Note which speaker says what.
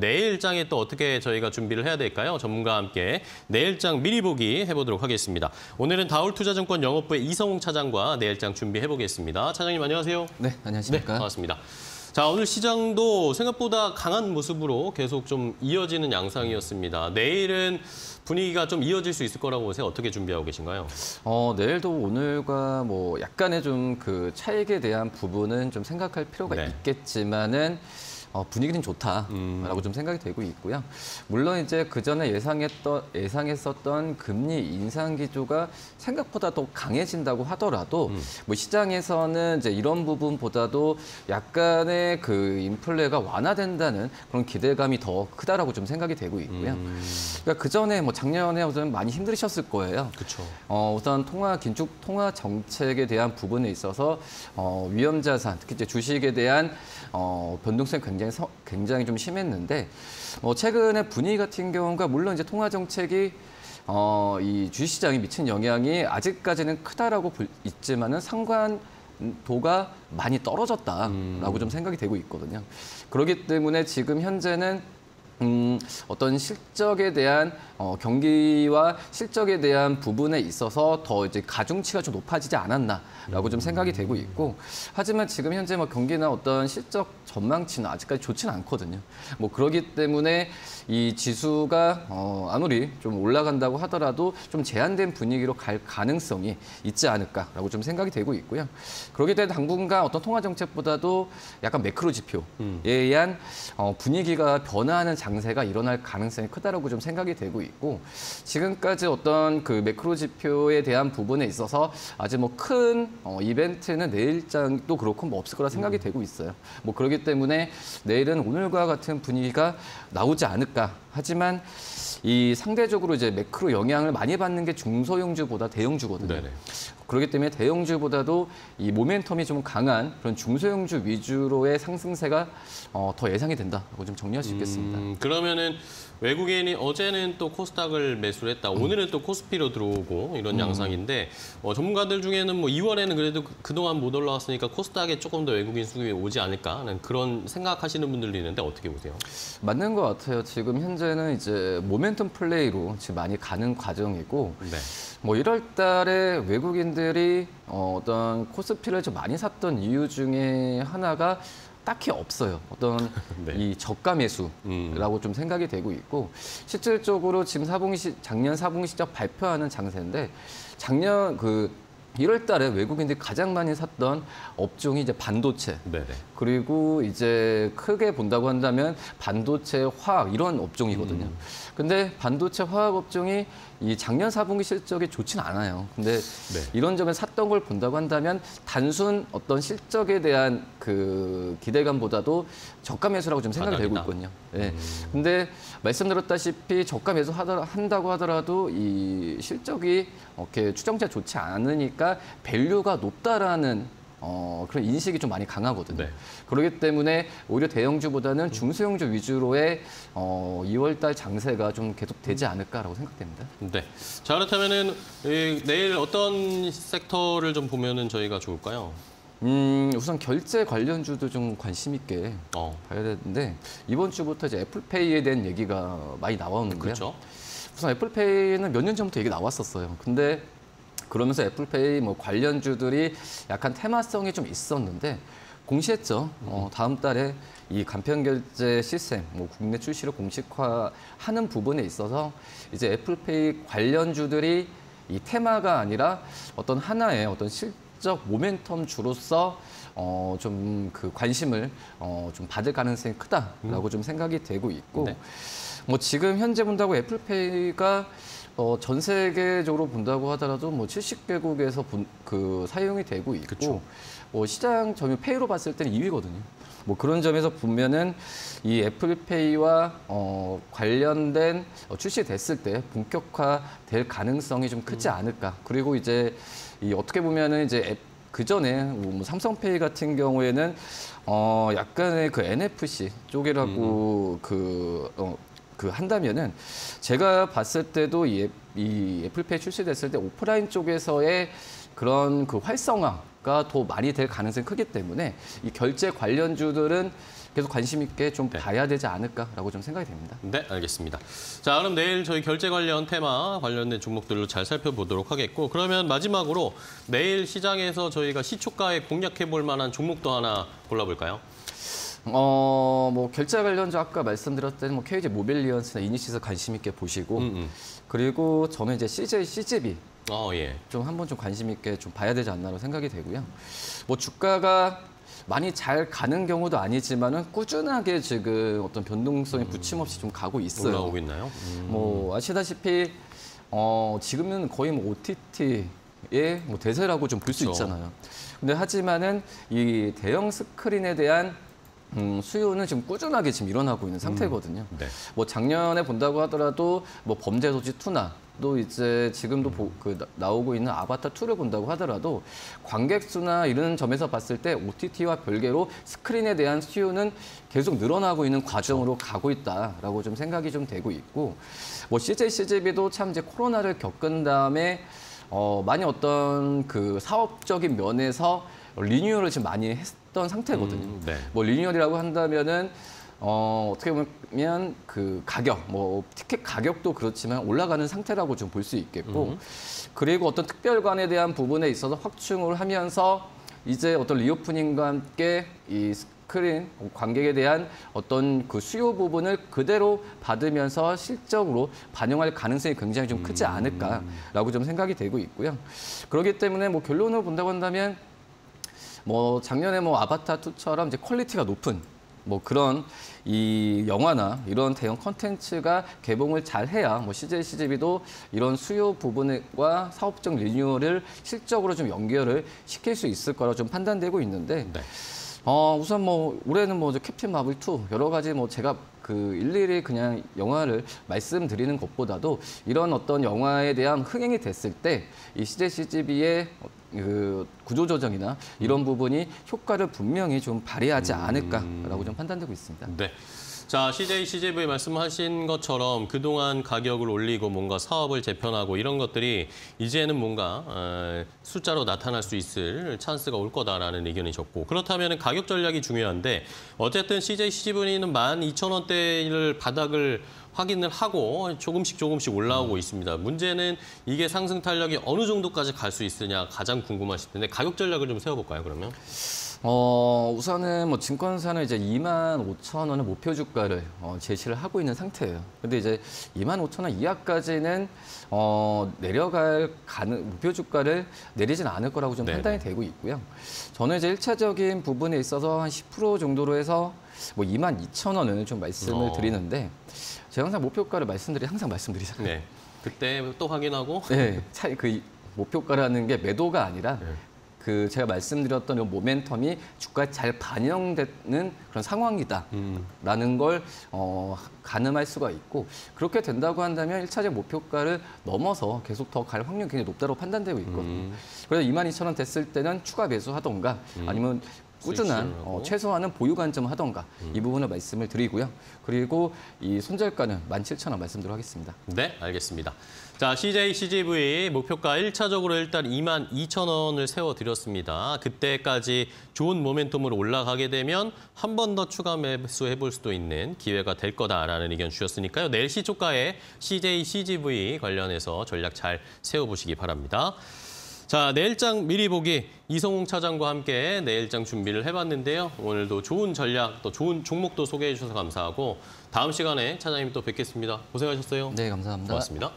Speaker 1: 내일장에 또 어떻게 저희가 준비를 해야 될까요? 전문가와 함께 내일장 미리 보기 해보도록 하겠습니다. 오늘은 다울투자증권 영업부의 이성웅 차장과 내일장 준비해 보겠습니다. 차장님 안녕하세요.
Speaker 2: 네, 안녕하십니까.
Speaker 1: 반갑습니다. 자, 오늘 시장도 생각보다 강한 모습으로 계속 좀 이어지는 양상이었습니다. 내일은 분위기가 좀 이어질 수 있을 거라고 보세요. 어떻게 준비하고 계신가요?
Speaker 2: 어, 내일도 오늘과 뭐 약간의 좀 그 차익에 대한 부분은 좀 생각할 필요가
Speaker 1: 네.
Speaker 2: 있겠지만은 어, 분위기는 좋다라고
Speaker 1: 음.
Speaker 2: 좀 생각이 되고 있고요. 물론 이제 그 전에 예상했던 예상했었던 금리 인상 기조가 생각보다 더 강해진다고 하더라도
Speaker 1: 음.
Speaker 2: 뭐 시장에서는 이제 이런 부분보다도 약간의 그 인플레가 완화된다는 그런 기대감이 더 크다라고 좀 생각이 되고 있고요.
Speaker 1: 음,
Speaker 2: 그러니까 그 전에 뭐 작년에 우선 많이 힘드셨을 거예요.
Speaker 1: 그렇죠.
Speaker 2: 어, 우선 통화 긴축 통화 정책에 대한 부분에 있어서 어, 위험 자산, 특히 이제 주식에 대한 어, 변동성이 굉장히 서- 굉장히 좀 심했는데 어, 최근에 분위기 같은 경우가 물론 이제 통화 정책이 어, 이 주식시장에 미친 영향이 아직까지는 크다라고 볼- 있지만은 상관 도가 많이 떨어졌다라고 좀 생각이 되고 있거든요. 그렇기 때문에 지금 현재는 음, 어떤 실적에 대한 어, 경기와 실적에 대한 부분에 있어서 더 이제 가중치가 좀 높아지지 않았나라고 좀 생각이 되고 있고 하지만 지금 현재 뭐 경기나 어떤 실적 전망치는 아직까지 좋지는 않거든요. 뭐 그러기 때문에 이 지수가 어, 아무리 좀 올라간다고 하더라도 좀 제한된 분위기로 갈 가능성이 있지 않을까라고 좀 생각이 되고 있고요. 그러기 때문에 당분간 어떤 통화 정책보다도 약간 매크로 지표에 의한 어, 분위기가 변화하는 장 세가 일어날 가능성이 크다라고 좀 생각이 되고 있고 지금까지 어떤 그 매크로 지표에 대한 부분에 있어서 아직 뭐큰 이벤트는 내일장도 그렇고 뭐 없을 거라 생각이 되고 있어요. 뭐 그렇기 때문에 내일은 오늘과 같은 분위기가 나오지 않을까. 하지만 이 상대적으로 이제 매크로 영향을 많이 받는 게 중소형주보다 대형주거든요.
Speaker 1: 네네.
Speaker 2: 그렇기 때문에 대형주보다도 이 모멘텀이 좀 강한 그런 중소형주 위주로의 상승세가 어, 더 예상이 된다고 좀 정리할 수 있겠습니다.
Speaker 1: 음, 그러면은 외국인이 어제는 또 코스닥을 매수를 했다. 오늘은 또 코스피로 들어오고 이런 양상인데 어, 전문가들 중에는 뭐 2월에는 그래도 그- 그동안 못 올라왔으니까 코스닥에 조금 더 외국인 수급이 오지 않을까 하는 그런 생각하시는 분들도 있는데 어떻게 보세요?
Speaker 2: 맞는 것 같아요. 지금 현재는 이제 모멘텀 플레이로 지금 많이 가는 과정이고
Speaker 1: 네.
Speaker 2: 뭐 1월 달에 외국인들이 어, 어떤 코스피를 좀 많이 샀던 이유 중에 하나가 딱히 없어요. 어떤
Speaker 1: 네.
Speaker 2: 이 저가 매수라고
Speaker 1: 음.
Speaker 2: 좀 생각이 되고 있고 실질적으로 지금 사분기 작년 사분기 실적 발표하는 장세인데 작년 그 1월 달에 외국인들이 가장 많이 샀던 업종이 이제 반도체
Speaker 1: 네네.
Speaker 2: 그리고 이제 크게 본다고 한다면 반도체, 화학 이런 업종이거든요.
Speaker 1: 음.
Speaker 2: 근데 반도체, 화학 업종이 이 작년 4분기 실적이 좋진 않아요. 근데
Speaker 1: 네.
Speaker 2: 이런 점에 샀던 걸 본다고 한다면 단순 어떤 실적에 대한 그 기대감보다도 저가 매수라고 좀 생각이 되고. 있거든요. 예. 근데 말씀드렸다시피 저가 매수 한다고 하더라도 이 실적이 이렇게 추정치가 좋지 않으니까 value가 높다라는 어, 그런 인식이 좀 많이 강하거든요.
Speaker 1: 네.
Speaker 2: 그렇기 때문에 오히려 대형주보다는 중소형주 위주로의 어, 2월달 장세가 좀 계속 되지 않을까라고 생각됩니다.
Speaker 1: 네. 자 그렇다면은 이, 내일 어떤 섹터를 좀 보면은 저희가 좋을까요?
Speaker 2: 음, 우선 결제 관련주도 좀 관심 있게
Speaker 1: 어,
Speaker 2: 봐야 되는데 이번 주부터 이제 애플페이에 대한 얘기가 많이 나오는데요.
Speaker 1: 그렇죠.
Speaker 2: 우선 애플페이는 몇 년 전부터 얘기 나왔었어요. 근데 그러면서 애플페이 뭐 관련주들이 약간 테마성이 좀 있었는데 공시했죠. 어, 다음 달에 이 간편 결제 시스템, 뭐 국내 출시를 공식화하는 부분에 있어서 이제 애플페이 관련주들이 이 테마가 아니라 어떤 하나의 어떤 실적 모멘텀 주로서 어, 좀 그 관심을 어, 좀 받을 가능성이 크다라고 좀 생각이 되고 있고
Speaker 1: 네.
Speaker 2: 뭐 지금 현재 본다고 애플페이가 어, 전 세계적으로 본다고 하더라도 뭐 70개국에서 그 사용이 되고 있고
Speaker 1: 그쵸.
Speaker 2: 뭐 시장 점유 페이로 봤을 때는 2위거든요. 뭐 그런 점에서 보면은 이 애플페이와 어, 관련된 어, 출시됐을 때 본격화될 가능성이 좀 크지 않을까. 그리고 이제 이 어떻게 보면은 이제 앱, 그 전에 뭐 삼성페이 같은 경우에는 어 약간의 그 NFC 쪽이라고 그 어, 그 한다면은 제가 봤을 때도 이, 앱- 이 애플페이 출시됐을 때 오프라인 쪽에서의 그런 그 활성화가 더 많이 될 가능성이 크기 때문에 이 결제 관련주들은 계속 관심 있게 좀
Speaker 1: 네.
Speaker 2: 봐야 되지 않을까라고 좀 생각이 됩니다.
Speaker 1: 네, 알겠습니다. 자, 그럼 내일 저희 결제 관련 테마 관련된 종목들로 잘 살펴보도록 하겠고, 그러면 마지막으로 내일 시장에서 저희가 시초가에 공략해 볼 만한 종목도 하나 골라볼까요?
Speaker 2: 어, 뭐 결제 관련주 아까 말씀드렸던 뭐 KG 모빌리언스나 이니시스 관심 있게 보시고
Speaker 1: 음, 음.
Speaker 2: 그리고 저는 이제 CJ, CGB
Speaker 1: 어, 예.
Speaker 2: 좀 한번 좀 관심 있게 좀 봐야 되지 않나로 생각이 되고요. 뭐 주가가 많이 잘 가는 경우도 아니지만은 꾸준하게 지금 어떤 변동성이 붙임없이 좀 가고 있어요.
Speaker 1: 올라오고 있나요? 음.
Speaker 2: 뭐 아시다시피 어 지금은 거의 뭐 OTT의 뭐 대세라고 좀 볼 수. 있잖아요. 근데 하지만은 이 대형 스크린에 대한 음, 수요는 지금 꾸준하게 지금 일어나고 있는 상태거든요.
Speaker 1: 네.
Speaker 2: 뭐 작년에 본다고 하더라도 뭐 범죄 도시 2나 또 이제 지금도 보- 그 나- 나오고 있는 아바타 2를 본다고 하더라도 관객 수나 이런 점에서 봤을 때 OTT와 별개로 스크린에 대한 수요는 계속 늘어나고 있는 과정으로 가고 있다라고 좀 생각이 좀 되고 있고 뭐 CJ CGV도 참 이제 코로나를 겪은 다음에 어 많이 어떤 그 사업적인 면에서 리뉴얼을 지금 많이 했던 상태거든요.
Speaker 1: 음, 네.
Speaker 2: 뭐 리뉴얼이라고 한다면은 어, 어떻게 보면 그 가격, 뭐 티켓 가격도 그렇지만 올라가는 상태라고 좀 볼 수 있겠고, 그리고 어떤 특별관에 대한 부분에 있어서 확충을 하면서 이제 어떤 reopening과 함께 이 스크린 관객에 대한 어떤 그 수요 부분을 그대로 받으면서 실적으로 반영할 가능성이 굉장히 좀 크지 않을까라고 좀 생각이 되고 있고요. 그렇기 때문에 뭐 결론을 본다고 한다면 뭐 작년에 뭐 아바타 2처럼 이제 quality가 높은 뭐 그런 이 영화나 이런 대형 컨텐츠가 개봉을 잘 해야 뭐 CJ CGV도 이런 수요 부분과 사업적 리뉴얼을 실적으로 좀 연결을 시킬 수 있을 거라 좀 판단되고 있는데
Speaker 1: 네.
Speaker 2: 어, 우선 뭐 올해는 뭐 캡틴 마블 2 여러 가지 뭐 제가 그 일일이 그냥 영화를 말씀드리는 것보다도 이런 어떤 영화에 대한 흥행이 됐을 때이 CJ CGV의 그 구조 조정이나 이런 부분이 효과를 분명히 좀 발휘하지 않을까라고 좀 판단되고 있습니다.
Speaker 1: 네. 자, CJ, CGV 말씀하신 것처럼 그동안 가격을 올리고 뭔가 사업을 재편하고 이런 것들이 이제는 뭔가 어, 숫자로 나타날 수 있을 찬스가 올 거다라는 의견이셨고 그렇다면 가격 전략이 중요한데 어쨌든 CJ, CGV는 12,000원대를 바닥을 확인을 하고 조금씩 조금씩 올라오고 있습니다. 문제는 이게 상승 탄력이 어느 정도까지 갈 수 있으냐 가장 궁금하실 텐데 가격 전략을 좀 세워볼까요, 그러면?
Speaker 2: 어, 우선은 뭐 증권사는 이제 2만 5천 원의 목표 주가를 어, 제시를 하고 있는 상태예요. 근데 이제 2만 5천 원 이하까지는 어, 내려갈 가능 목표 주가를 내리진 않을 거라고 좀
Speaker 1: 네네.
Speaker 2: 판단이 되고 있고요. 저는 이제 1차적인 부분에 있어서 한 10% 정도로 해서 뭐 2만 2천 원을 좀 말씀을
Speaker 1: 어.
Speaker 2: 드리는데 제가 항상 목표가를 말씀드리 항상 말씀드리잖아요.
Speaker 1: 네. 그때 또 확인하고
Speaker 2: 네, 차, 그 목표가라는 게 매도가 아니라
Speaker 1: 네.
Speaker 2: 그 제가 말씀드렸던 이 모멘텀이 주가에 잘 반영되는 그런 상황이다라는
Speaker 1: 음.
Speaker 2: 걸 어, 가늠할 수가 있고 그렇게 된다고 한다면 1차적 목표가를 넘어서 계속 더 갈 확률이 굉장히 높다고 판단되고 있거든요.
Speaker 1: 음.
Speaker 2: 그래서 22,000원 됐을 때는 추가 매수하던가 아니면 꾸준한. 어, 최소한은 보유 관점 하던가 이 부분을 말씀을 드리고요. 그리고 이 손절가는 17,000원 말씀드리도록 하겠습니다.
Speaker 1: 네, 알겠습니다. 자, CJ, CGV 목표가 1차적으로 일단 2만 2천 원을 세워드렸습니다. 그때까지 좋은 모멘텀으로 올라가게 되면 한 번 더 추가 매수 해 볼 수도 있는 기회가 될 거다라는 의견 주셨으니까요. 내일 시초가에 CJ, CGV 관련해서 전략 잘 세워보시기 바랍니다. 자, 내일장 미리 보기 이성웅 차장과 함께 내일장 준비를 해봤는데요. 오늘도 좋은 전략, 또 좋은 종목도 소개해 주셔서 감사하고 다음 시간에 차장님 또 뵙겠습니다. 고생하셨어요.
Speaker 2: 네, 감사합니다.
Speaker 1: 고맙습니다.